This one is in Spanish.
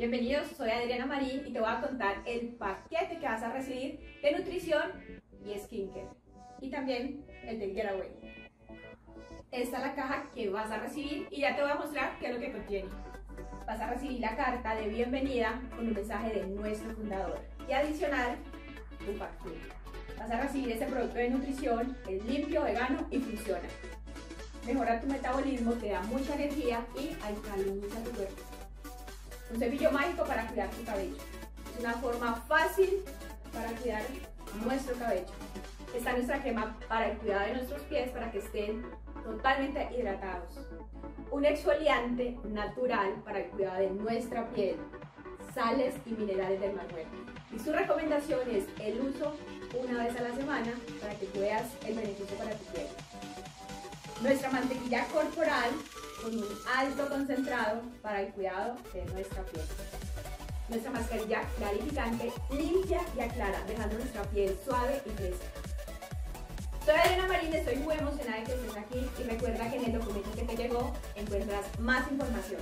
Bienvenidos, soy Adriana Marín y te voy a contar el paquete que vas a recibir de nutrición y skincare. Y también el del getaway. Esta es la caja que vas a recibir y ya te voy a mostrar qué es lo que contiene. Vas a recibir la carta de bienvenida con un mensaje de nuestro fundador y adicional tu factura. Vas a recibir este producto de nutrición, es limpio, vegano y funciona. Mejora tu metabolismo, te da mucha energía y alcaliniza tu cuerpo un cepillo mágico para cuidar tu cabello. Es una forma fácil para cuidar nuestro cabello. Está nuestra crema para el cuidado de nuestros pies para que estén totalmente hidratados. Un exfoliante natural para el cuidado de nuestra piel. Sales y minerales del mar Y su recomendación es el uso una vez a la semana para que veas el beneficio para tu piel. Nuestra mantequilla corporal con un alto concentrado para el cuidado de nuestra piel. Nuestra mascarilla clarificante limpia y aclara, dejando nuestra piel suave y fresca. Soy Adriana Marín, estoy muy emocionada de que estés aquí y recuerda que en el documento que te llegó encuentras más información.